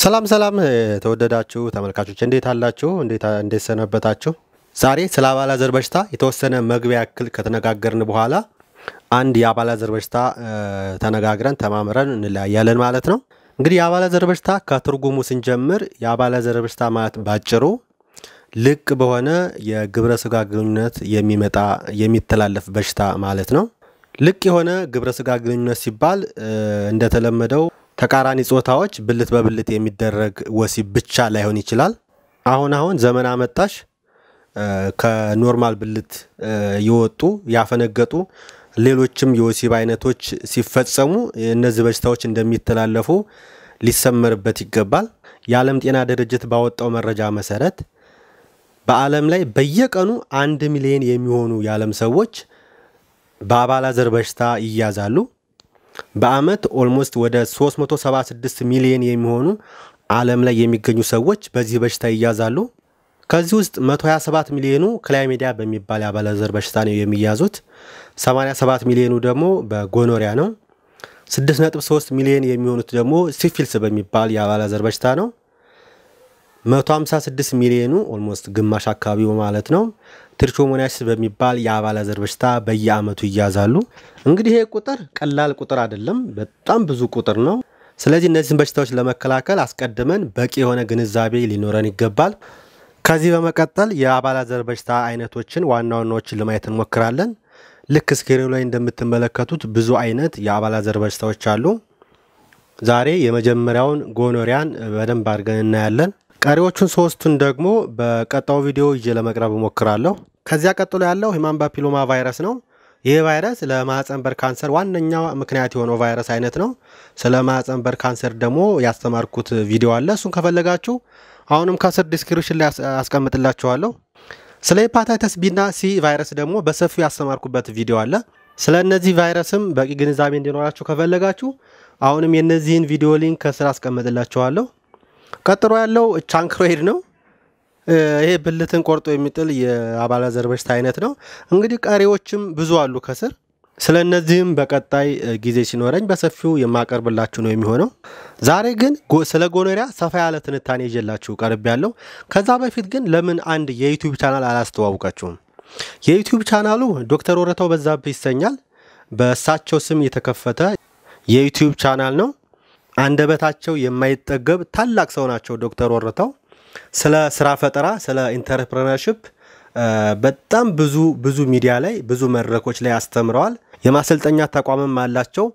ሰላም ሰላም የተወደዳችሁ ተመልካቾች እንዴት አላችሁ? እንዴት ሰነበታችሁ? ዛሬ ስለ አባላዘር በሽታ የተወሰነ መግቢያ ያክል ከተነጋገርን በኋላ አንድ የአባላዘር በሽታ ተነጋግረን ተማምረን እንለያያለን ማለት ነው። እንግዲህ የአባላዘር በሽታ ከትርጉሙ ስንጀምር የአባላዘር በሽታ ማለት ባጭሩ ልቅ በሆነ የግብረ ስጋ ግንኙነት የሚመጣ የሚተላለፍ በሽታ ማለት ነው። ልቅ የሆነ ግብረ ስጋ ግንኙነት ሲባል እንደተለመደው ተቃራኒ ጾታዎች ብልት በብልት የሚደረግ ወሲብ ብቻ ላይሆን ይችላል። አሁን አሁን ዘመን አመጣሽ ከኖርማል ብልት የወጡ ያፈነገጡ ሌሎችም የወሲብ አይነቶች ሲፈጸሙ እነዚህ በሽታዎች እንደሚተላለፉ ሊሰመርበት ይገባል። የዓለም ጤና ድርጅት ባወጣው መረጃ መሰረት በዓለም ላይ በየቀኑ አንድ ሚሊዮን የሚሆኑ የዓለም ሰዎች በአባላዘር በሽታ ይያዛሉ። በአመት almost ወደ 376 ሚሊዮን የሚሆኑ ዓለም ላይ የሚገኙ ሰዎች በዚህ በሽታ ይያዛሉ። ከዚህ ውስጥ 127 ሚሊዮኑ chlamydia በሚባል የአባላዘር በሽታ ነው የሚያዙት። 87 ሚሊዮኑ ደግሞ በ gonorrhea ነው። 6.3 ሚሊዮን የሚሆኑት ደግሞ syphilis በሚባል የአባላዘር በሽታ ነው። 156 ሚሊዮኑ almost ግማሽ አካባቢው ማለት ነው trichomoniasis በሚባል የአባላዘር በሽታ በየአመቱ ይያዛሉ። እንግዲህ ይሄ ቁጥር ቀላል ቁጥር አይደለም፣ በጣም ብዙ ቁጥር ነው። ስለዚህ እነዚህን በሽታዎች ለመከላከል አስቀድመን በቂ የሆነ ግንዛቤ ሊኖረን ይገባል። ከዚህ በመቀጠል የአባላዘር በሽታ አይነቶችን ዋና ዋናዎችን ለማየት እንሞክራለን። ልክ screen ኡ ላይ እንደምትመለከቱት ብዙ አይነት የአባላዘር በሽታዎች አሉ። ዛሬ የመጀመሪያውን gonorrhea ን በደንብ አድርገን እናያለን። ቀሪዎቹን ሶስቱን ደግሞ በቀጣዩ ቪዲዮ ይዤ ለመቅረብ እሞክራለሁ። ከዚያ ቀጥሎ ያለው human papilloma virus ነው። ይህ ቫይረስ ለማህፀን በር ካንሰር ዋነኛ ምክንያት የሆነው ቫይረስ አይነት ነው። ስለ ማህፀን በር ካንሰር ደግሞ ያስተማርኩት ቪዲዮ አለ። እሱን ከፈለጋችሁ አሁንም ከስር description ላይ አስቀምጥላችኋለሁ። ስለ hepatitis B ና C virus ደግሞ በሰፊው ያስተማርኩበት ቪዲዮ አለ። ስለ እነዚህ ቫይረስም በቂ ግንዛቤ እንዲኖራችሁ ከፈለጋችሁ አሁንም የእነዚህን ቪዲዮ link ከስር አስቀምጥላችኋለሁ። ቀጥሎ ያለው chancroid ነው። ይሄ ብልትን ቆርጦ የሚጥል የአባላዘር በሽታ አይነት ነው። እንግዲህ ቀሪዎችም ብዙ አሉ ከስር። ስለ እነዚህም በቀጣይ ጊዜ ሲኖረኝ በሰፊው የማቀርብላችሁ ነው የሚሆነው። ዛሬ ግን ስለ gonorrhea ሰፋ ያለ ትንታኔ ይዤላችሁ ቀርቤያለው። ከዛ በፊት ግን ለምን አንድ የዩቲዩብ ቻናል አላስተዋውቃችሁም? የዩቲዩብ ቻናሉ ዶክተር ወረታው በዛብህ ይሰኛል። በእሳቸው ስም የተከፈተ የዩቲዩብ ቻናል ነው። አንደበታቸው የማይጠገብ ታላቅ ሰው ናቸው ዶክተር ወረታው። ስለ ስራ ፈጠራ፣ ስለ entrepreneurship በጣም ብዙ ብዙ ሚዲያ ላይ ብዙ መድረኮች ላይ አስተምረዋል። የማሰልጠኛ ተቋምም አላቸው።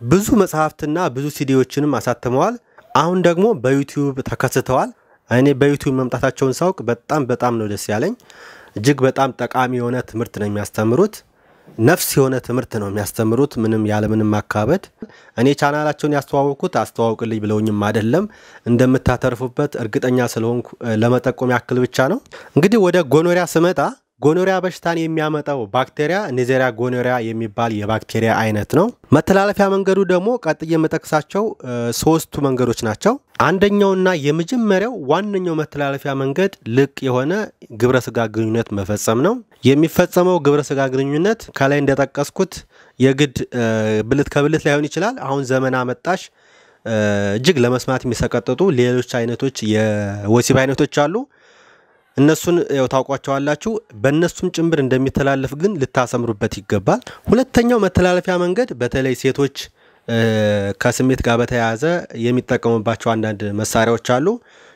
ብዙ መጽሐፍትና ብዙ ሲዲዎችንም አሳትመዋል። አሁን ደግሞ በዩቲዩብ ተከስተዋል። እኔ በዩቲዩብ መምጣታቸውን ሳውቅ በጣም በጣም ነው ደስ ያለኝ። እጅግ በጣም ጠቃሚ የሆነ ትምህርት ነው የሚያስተምሩት። ነፍስ የሆነ ትምህርት ነው የሚያስተምሩት፣ ምንም ያለምንም ማካበድ። እኔ ቻናላቸውን ያስተዋወቅኩት አስተዋውቅልኝ ብለውኝም አይደለም፣ እንደምታተርፉበት እርግጠኛ ስለሆንኩ ለመጠቆም ያክል ብቻ ነው። እንግዲህ ወደ ጎኖሪያ ስመጣ ጎኖሪያ በሽታን የሚያመጣው ባክቴሪያ ኔዜሪያ ጎኖሪያ የሚባል የባክቴሪያ አይነት ነው። መተላለፊያ መንገዱ ደግሞ ቀጥዬ የምጠቅሳቸው ሶስቱ መንገዶች ናቸው። አንደኛውና የመጀመሪያው ዋነኛው መተላለፊያ መንገድ ልቅ የሆነ ግብረ ስጋ ግንኙነት መፈጸም ነው። የሚፈጸመው ግብረ ስጋ ግንኙነት ከላይ እንደጠቀስኩት የግድ ብልት ከብልት ላይሆን ይችላል። አሁን ዘመን አመጣሽ እጅግ ለመስማት የሚሰቀጥጡ ሌሎች አይነቶች የወሲብ አይነቶች አሉ። እነሱን ያው ታውቋቸዋላችሁ። በእነሱም ጭምር እንደሚተላለፍ ግን ልታሰምሩበት ይገባል። ሁለተኛው መተላለፊያ መንገድ በተለይ ሴቶች ከስሜት ጋር በተያያዘ የሚጠቀሙባቸው አንዳንድ መሳሪያዎች አሉ።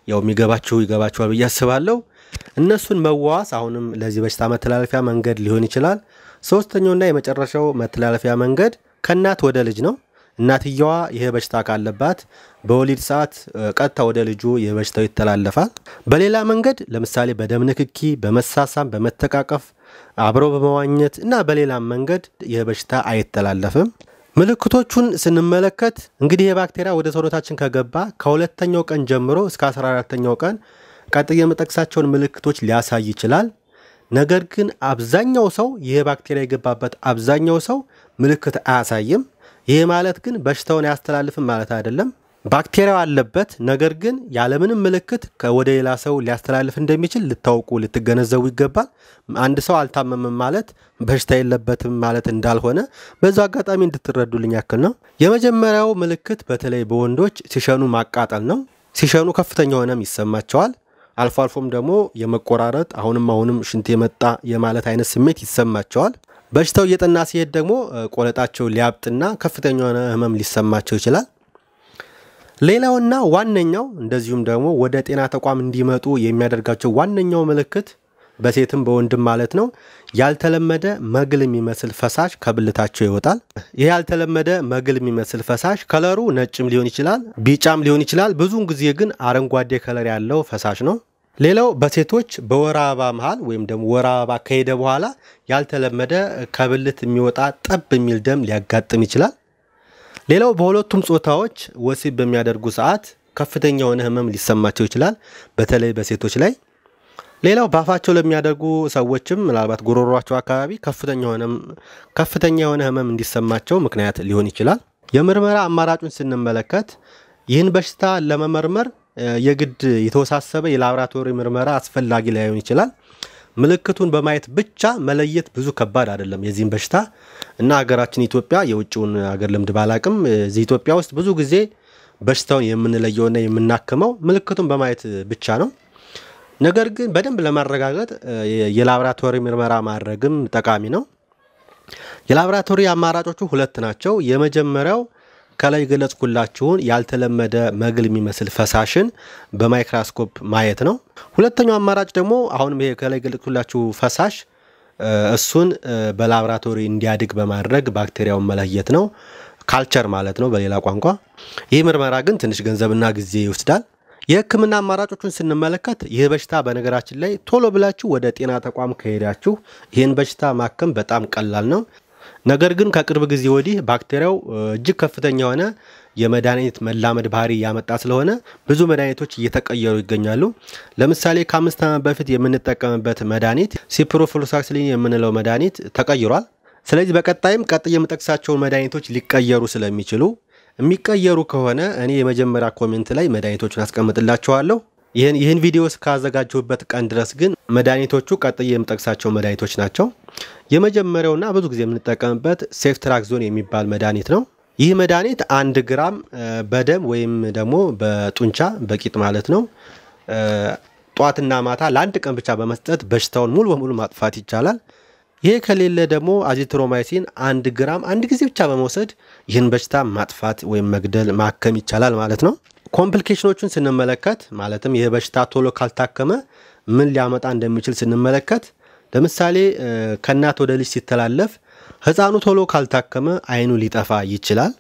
ያው የሚገባችሁ ይገባችኋል ብዬ አስባለሁ። እነሱን መዋዋስ አሁንም ለዚህ በሽታ መተላለፊያ መንገድ ሊሆን ይችላል። ሶስተኛውና የመጨረሻው መተላለፊያ መንገድ ከእናት ወደ ልጅ ነው። እናትየዋ ይሄ በሽታ ካለባት በወሊድ ሰዓት ቀጥታ ወደ ልጁ ይህ በሽታው ይተላለፋል። በሌላ መንገድ ለምሳሌ በደም ንክኪ፣ በመሳሳም፣ በመተቃቀፍ፣ አብረው በመዋኘት እና በሌላም መንገድ ይህ በሽታ አይተላለፍም። ምልክቶቹን ስንመለከት እንግዲህ ይህ ባክቴሪያ ወደ ሰውነታችን ከገባ ከሁለተኛው ቀን ጀምሮ እስከ 14ተኛው ቀን ቀጥዬ የምጠቅሳቸውን ምልክቶች ሊያሳይ ይችላል። ነገር ግን አብዛኛው ሰው ይህ ባክቴሪያ የገባበት አብዛኛው ሰው ምልክት አያሳይም። ይህ ማለት ግን በሽታውን አያስተላልፍም ማለት አይደለም። ባክቴሪያው አለበት፣ ነገር ግን ያለምንም ምልክት ወደ ሌላ ሰው ሊያስተላልፍ እንደሚችል ልታውቁ ልትገነዘቡ ይገባል። አንድ ሰው አልታመምም ማለት በሽታ የለበትም ማለት እንዳልሆነ በዛ አጋጣሚ እንድትረዱልኝ ያክል ነው። የመጀመሪያው ምልክት በተለይ በወንዶች ሲሸኑ ማቃጠል ነው። ሲሸኑ ከፍተኛ ህመም ይሰማቸዋል። አልፎ አልፎም ደግሞ የመቆራረጥ አሁንም አሁንም ሽንት የመጣ የማለት አይነት ስሜት ይሰማቸዋል። በሽታው እየጠና ሲሄድ ደግሞ ቆለጣቸው ሊያብጥና ከፍተኛ የሆነ ህመም ሊሰማቸው ይችላል። ሌላውና ዋነኛው እንደዚሁም ደግሞ ወደ ጤና ተቋም እንዲመጡ የሚያደርጋቸው ዋነኛው ምልክት በሴትም በወንድም ማለት ነው ያልተለመደ መግል የሚመስል ፈሳሽ ከብልታቸው ይወጣል። ይህ ያልተለመደ መግል የሚመስል ፈሳሽ ከለሩ ነጭም ሊሆን ይችላል፣ ቢጫም ሊሆን ይችላል። ብዙውን ጊዜ ግን አረንጓዴ ከለር ያለው ፈሳሽ ነው። ሌላው በሴቶች በወር አበባ መሃል ወይም ደግሞ ወር አበባ ከሄደ በኋላ ያልተለመደ ከብልት የሚወጣ ጠብ የሚል ደም ሊያጋጥም ይችላል። ሌላው በሁለቱም ጾታዎች ወሲብ በሚያደርጉ ሰዓት ከፍተኛ የሆነ ህመም ሊሰማቸው ይችላል፣ በተለይ በሴቶች ላይ። ሌላው በአፋቸው ለሚያደርጉ ሰዎችም ምናልባት ጉሮሯቸው አካባቢ ከፍተኛ የሆነ ህመም እንዲሰማቸው ምክንያት ሊሆን ይችላል። የምርመራ አማራጩን ስንመለከት ይህን በሽታ ለመመርመር የግድ የተወሳሰበ የላቦራቶሪ ምርመራ አስፈላጊ ላይሆን ይችላል። ምልክቱን በማየት ብቻ መለየት ብዙ ከባድ አይደለም የዚህም በሽታ እና ሀገራችን ኢትዮጵያ የውጭውን ሀገር ልምድ ባላቅም እዚህ ኢትዮጵያ ውስጥ ብዙ ጊዜ በሽታውን የምንለየውና የምናክመው ምልክቱን በማየት ብቻ ነው። ነገር ግን በደንብ ለማረጋገጥ የላቦራቶሪ ምርመራ ማድረግም ጠቃሚ ነው። የላቦራቶሪ አማራጮቹ ሁለት ናቸው። የመጀመሪያው ከላይ ገለጽኩላችሁን ያልተለመደ መግል የሚመስል ፈሳሽን በማይክራስኮፕ ማየት ነው። ሁለተኛው አማራጭ ደግሞ አሁንም ይሄ ከላይ ገለጽኩላችሁ ፈሳሽ እሱን በላቦራቶሪ እንዲያድግ በማድረግ ባክቴሪያውን መለየት ነው። culture ማለት ነው በሌላ ቋንቋ። ይህ ምርመራ ግን ትንሽ ገንዘብና ጊዜ ይወስዳል። የሕክምና አማራጮቹን ስንመለከት ይህ በሽታ በነገራችን ላይ ቶሎ ብላችሁ ወደ ጤና ተቋም ከሄዳችሁ ይህን በሽታ ማከም በጣም ቀላል ነው። ነገር ግን ከቅርብ ጊዜ ወዲህ ባክቴሪያው እጅግ ከፍተኛ የሆነ የመድኃኒት መላመድ ባህሪ እያመጣ ስለሆነ ብዙ መድኃኒቶች እየተቀየሩ ይገኛሉ። ለምሳሌ ከአምስት ዓመት በፊት የምንጠቀምበት መድኃኒት ciprofloxacin የምንለው መድኃኒት ተቀይሯል። ስለዚህ በቀጣይም ቀጥዬ የምጠቅሳቸውን መድኃኒቶች ሊቀየሩ ስለሚችሉ የሚቀየሩ ከሆነ እኔ የመጀመሪያ comment ላይ መድኃኒቶቹን አስቀምጥላችኋለሁ። ይህን ቪዲዮ እስካዘጋጀሁበት ቀን ድረስ ግን መድኃኒቶቹ ቀጥዬ የምጠቅሳቸው መድኃኒቶች ናቸው። የመጀመሪያውና ብዙ ጊዜ የምንጠቀምበት ceftriaxone የሚባል መድኃኒት ነው። ይህ መድኃኒት አንድ ግራም በደም ወይም ደግሞ በጡንቻ በቂጥ ማለት ነው ጧትና ማታ ለአንድ ቀን ብቻ በመስጠት በሽታውን ሙሉ በሙሉ ማጥፋት ይቻላል። ይህ ከሌለ ደግሞ azithromycin አንድ ግራም አንድ ጊዜ ብቻ በመውሰድ ይህን በሽታ ማጥፋት ወይም መግደል ማከም ይቻላል ማለት ነው። complication ኦቹን ስንመለከት ማለትም ይህ በሽታ ቶሎ ካልታከመ ምን ሊያመጣ እንደሚችል ስንመለከት ለምሳሌ ከእናት ወደ ልጅ ሲተላለፍ ሕፃኑ ቶሎ ካልታከመ አይኑ ሊጠፋ ይችላል።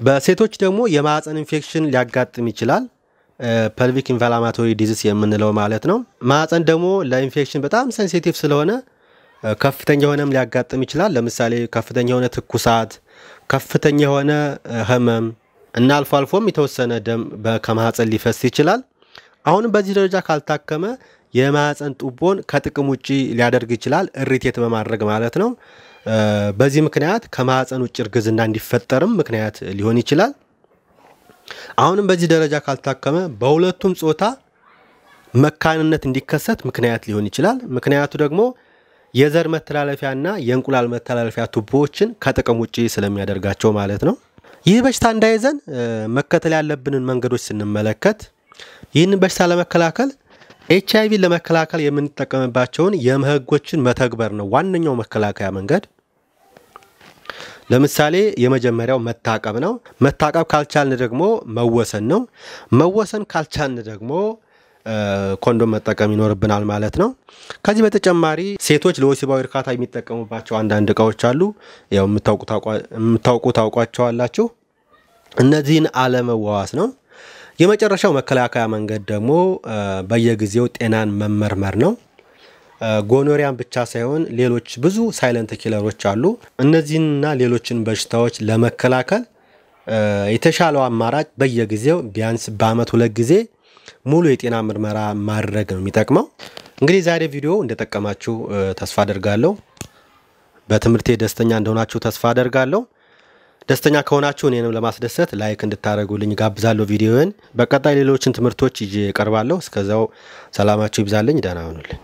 በሴቶች ደግሞ የማዕፀን ኢንፌክሽን ሊያጋጥም ይችላል። pelvic inflammatory disease የምንለው ማለት ነው። ማዕፀን ደግሞ ለኢንፌክሽን በጣም ሴንሲቲቭ ስለሆነ ከፍተኛ የሆነም ሊያጋጥም ይችላል። ለምሳሌ ከፍተኛ የሆነ ትኩሳት፣ ከፍተኛ የሆነ ህመም እና አልፎ አልፎም የተወሰነ ደም ከማህፀን ሊፈስ ይችላል። አሁንም በዚህ ደረጃ ካልታከመ የማህፀን ጡቦን ከጥቅም ውጭ ሊያደርግ ይችላል፣ እሪቴት በማድረግ ማለት ነው። በዚህ ምክንያት ከማህፀን ውጭ እርግዝና እንዲፈጠርም ምክንያት ሊሆን ይችላል። አሁንም በዚህ ደረጃ ካልታከመ በሁለቱም ጾታ መካንነት እንዲከሰት ምክንያት ሊሆን ይችላል። ምክንያቱ ደግሞ የዘር መተላለፊያና የእንቁላል መተላለፊያ ቱቦዎችን ከጥቅም ውጭ ስለሚያደርጋቸው ማለት ነው። ይህ በሽታ እንዳይዘን መከተል ያለብንን መንገዶች ስንመለከት ይህንን በሽታ ለመከላከል ኤች አይቪ ለመከላከል የምንጠቀምባቸውን የምህጎችን መተግበር ነው ዋነኛው መከላከያ መንገድ። ለምሳሌ የመጀመሪያው መታቀብ ነው። መታቀብ ካልቻልን ደግሞ መወሰን ነው። መወሰን ካልቻልን ደግሞ ኮንዶም መጠቀም ይኖርብናል ማለት ነው። ከዚህ በተጨማሪ ሴቶች ለወሲባዊ እርካታ የሚጠቀሙባቸው አንዳንድ እቃዎች አሉ። ያው የምታውቁ ታውቋቸዋላችሁ። እነዚህን አለመዋዋስ ነው። የመጨረሻው መከላከያ መንገድ ደግሞ በየጊዜው ጤናን መመርመር ነው። gonorrhea ን ብቻ ሳይሆን ሌሎች ብዙ silent killer ኦች አሉ። እነዚህንና ሌሎችን በሽታዎች ለመከላከል የተሻለው አማራጭ በየጊዜው ቢያንስ በአመት ሁለት ጊዜ ሙሉ የጤና ምርመራ ማድረግ ነው የሚጠቅመው። እንግዲህ ዛሬ ቪዲዮ እንደጠቀማችሁ ተስፋ አደርጋለሁ። በትምህርቴ ደስተኛ እንደሆናችሁ ተስፋ አደርጋለሁ። ደስተኛ ከሆናችሁ እኔንም ለማስደሰት like እንድታደርጉልኝ ጋብዛለሁ ቪዲዮን። በቀጣይ ሌሎችን ትምህርቶች ይዤ እቀርባለሁ። እስከዛው ሰላማችሁ ይብዛልኝ። ደህና ሁኑልኝ።